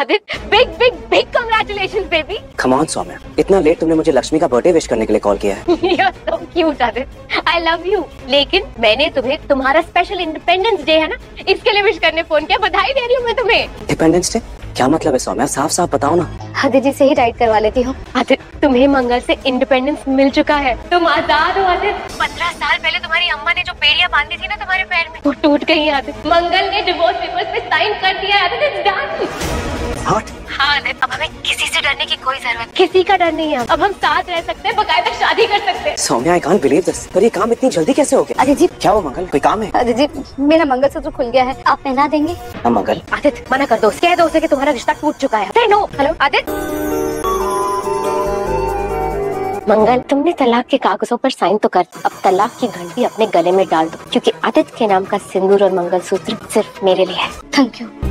Aditya big big big congratulation baby come on Saumya इतना late तुमने मुझे लक्ष्मी का बर्थडे विश करने के लिए कॉल किया है। You're so cute, Aditya. I love you लेकिन मैंने तुम्हें तुम्हारा स्पेशल इंडिपेंडेंस डे है ना? इसके लिए विश करने फ़ोन किया बधाई दे रही हूँ मैं तुम्हें. डिपेंडेंस डे क्या मतलब है सौम्या साफ़ साफ़ बताओ ना। आदित्य जी से ही राइड करवा लेती हूँ. आदित्य तुम्हें मंगल से इंडिपेंडेंस मिल चुका है. तुम आज़ाद हो आदित्य. पंद्रह साल पहले तुम्हारी अम्मा ने जो बेड़ियाँ बांधी थी ना तुम्हारे पैर में वो टूट गई हैं, आदित्य. मंगल ने डिवोर्स पेपर्स पे साइन कर दिया है, आदित्य हाँ अब हमें किसी से डरने की कोई ज़रूरत किसी का डर नहीं है। अब हम साथ रह सकते हैं बकायदा शादी कर सकते हैं। Saumya I can't believe this पर ये काम इतनी जल्दी कैसे हो गया? अजय जी क्या वो मंगल? कोई काम है? अजय जी मेरा मंगलसूत्र खुल गया है। आप पहना देंगे? हाँ मंगल। आदित्य मना कर दो। कह दो उसे कि तुम्हारा रिश्ता टूट चुका है। No. हेलो आदित्य। मंगल तुमने तलाक के कागजों पर साइन तो कर। अब तलाक की घंटी अपने गले में डाल दो। क्योंकि आदित्य के नाम का सिंदूर और मंगलसूत्र सिर्फ़ मेरे लिए है। Thank you